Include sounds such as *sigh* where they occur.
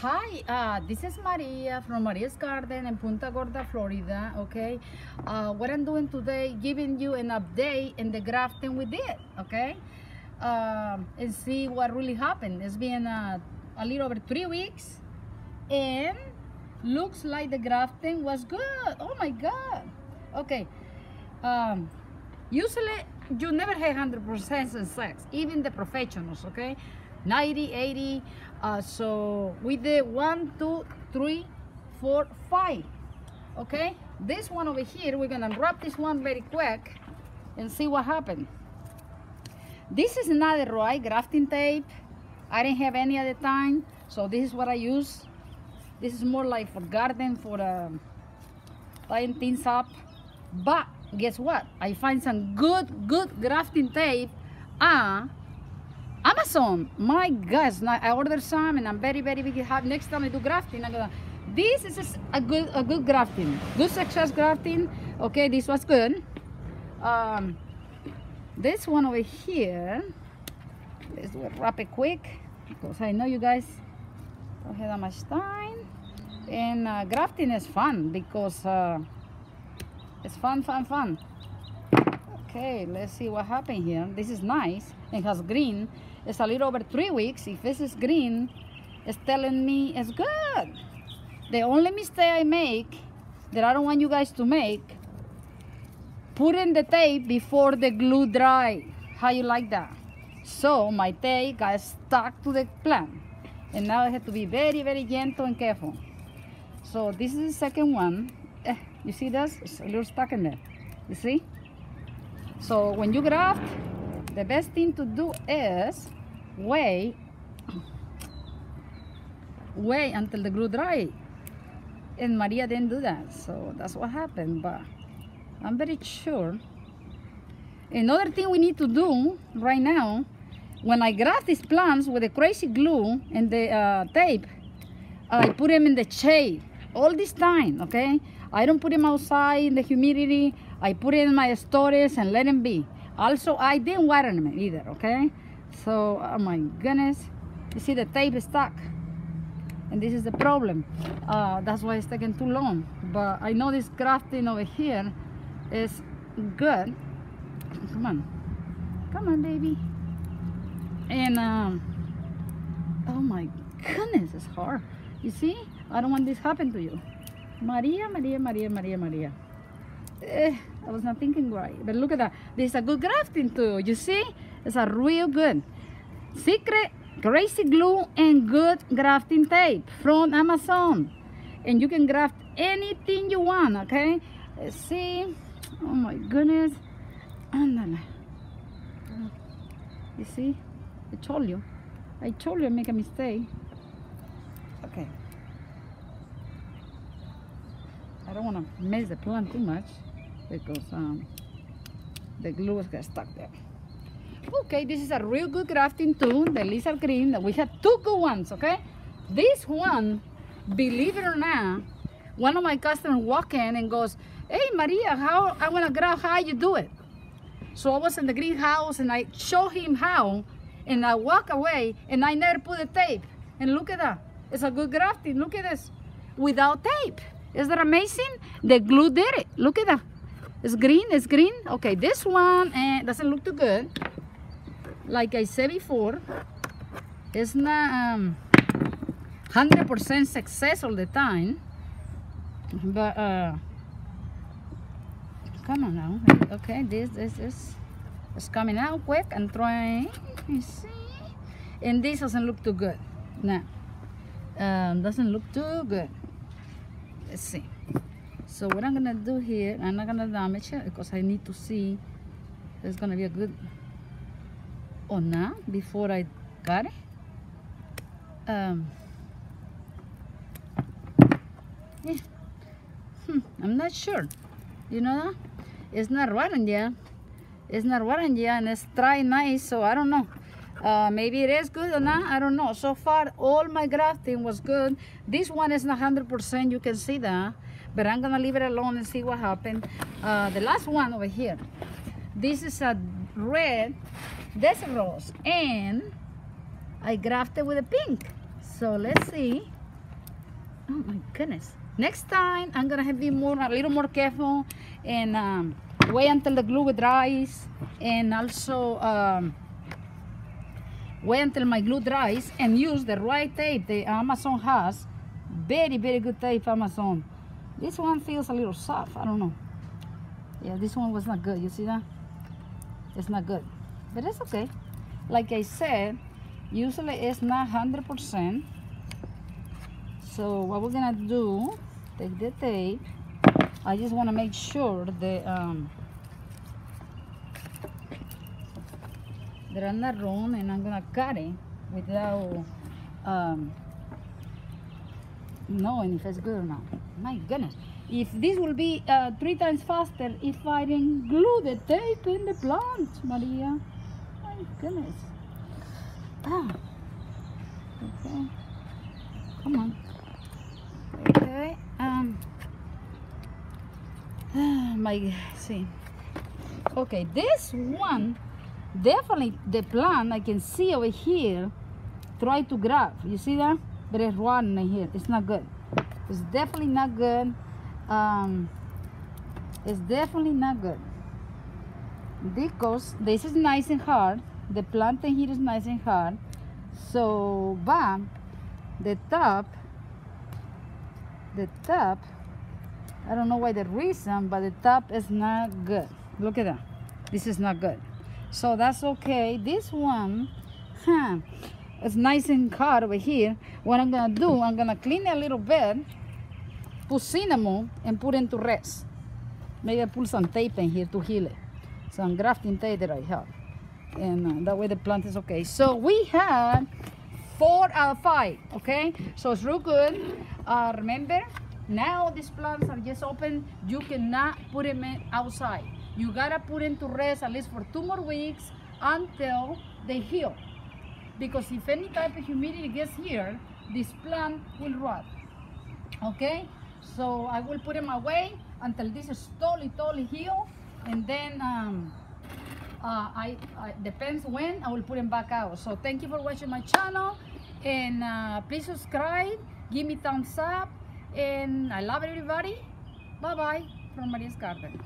Hi, uh, this is Maria from Maria's Garden in Punta Gorda, Florida. Okay, uh, what I'm doing today, giving you an update in the grafting we did. Okay, um, and see what really happened. It's been uh, a little over three weeks, and looks like the grafting was good. Oh my God. Okay. Um, usually you never have 100% success, even the professionals. Okay, 90, 80. Uh, so we did one, two, three, four, five. Okay, this one over here, we're gonna wrap this one very quick and see what happened. This is not the right grafting tape. I didn't have any at the time, so this is what I use. This is more like for garden, for um, tying things up. But guess what? I find some good, good grafting tape. Ah, Amazon, my gosh, I ordered some and I'm very, very big. Next time I do grafting, I'm gonna, this is a good, a good grafting, good success grafting. Okay, this was good. Um, this one over here, let's do it rapid quick because I know you guys don't have that much time. And uh, grafting is fun because uh, it's fun, fun, fun. Okay, let's see what happened here. This is nice. It has green. It's a little over three weeks. If this is green, it's telling me it's good. The only mistake I make that I don't want you guys to make, putting the tape before the glue dry. How you like that? So my tape got stuck to the plant. And now I have to be very, very gentle and careful. So this is the second one. Eh, you see this? It's a little stuck in there. You see? So when you graft, the best thing to do is wait, wait until the glue dry. And Maria didn't do that, so that's what happened. But I'm very sure. Another thing we need to do right now, when I graft these plants with the crazy glue and the uh, tape, I put them in the shade all this time, okay? I don't put them outside in the humidity. I put it in my storage and let them be. Also, I didn't water them either, okay? So, oh my goodness. You see the tape is stuck. And this is the problem. Uh, that's why it's taking too long. But I know this grafting over here is good. Come on. Come on, baby. And, um, oh my goodness, it's hard. You see? I don't want this happen to you. Maria, Maria, Maria, Maria, Maria. Eh, I was not thinking right. But look at that. This is a good grafting too. You see? It's a real good. Secret Crazy Glue and Good Grafting Tape from Amazon. And you can graft anything you want, okay? Let's see. Oh my goodness. Andale. You see? I told you. I told you I make a mistake. Okay. I don't want to mess the plant too much because um, the glue get stuck there. Okay, this is a real good grafting tool, the lizard green. We had two good ones, okay? This one, believe it or not, one of my customers walk in and goes, hey Maria, how I want to graft, how you do it? So I was in the greenhouse and I show him how and I walk away and I never put the tape. And look at that. It's a good grafting. Look at this. Without tape. Is that amazing? The glue did it. Look at that. It's green. It's green. Okay, this one uh, doesn't look too good. Like I said before, it's not 100% um, success all the time. But, uh, come on now. Okay, this, this is it's coming out quick and trying. You see? And this doesn't look too good. No. um, doesn't look too good let's see so what I'm gonna do here I'm not gonna damage it because I need to see It's gonna be a good or not before I got it. Um yeah. Hmm, I'm not sure. You know it's not yet it's not yet and it's dry nice so I don't know uh, maybe it is good or not i don't know. So far all my grafting was good. This one is not 100 percent you can see that. But i'm gonna leave it alone and see what happened. Uh, the last one over here. This is a red desert rose and i grafted with a pink. So let's see. Oh my goodness. Next time, I'm gonna be more, a little more careful and um, wait until the glue dries and also um, wait until my glue dries and use the right tape the Amazon has. Very, very good tape, Amazon. This one feels a little soft, I don't know. Yeah, this one was not good, you see that? It's not good, but it's okay. Like I said, usually it's not 100%. So what we're gonna do, take the tape. I just wanna make sure that um, that I'm not wrong and I'm gonna cut it without um, knowing if it's good or not. My goodness. If this will be uh, three times faster if I didn't glue the tape in the plant, Maria. My goodness. Ah. Okay. Come on. Okay. Um. *sighs* My see. Okay, this one definitely the plant I can see over here try to grab. You see that? But it's rotten in here. It's not good. It's definitely not good. Um, it's definitely not good because this is nice and hard. The plant in here is nice and hard. So, but the top, the top, I don't know why the reason, but the top is not good. Look at that. This is not good. So that's okay. This one, huh, it's nice and hard over here. What I'm gonna do, I'm gonna clean it a little bit, put cinnamon, and put into rest. Maybe I put some tape in here to heal it. Some grafting tape that I have. And uh, that way the plant is okay. So we have four out of five, okay? So it's real good. Uh, remember, now these plants are just open. You cannot put them outside. You gotta put them to rest at least for two more weeks until they heal. Because if any type of humidity gets here, this plant will rot. Okay? So I will put them away until this is totally, totally healed. And then um, uh, I, I depends when I will put them back out. So thank you for watching my channel. And uh, please subscribe, give me thumbs up. And I love everybody. Bye-bye from Maria's Garden.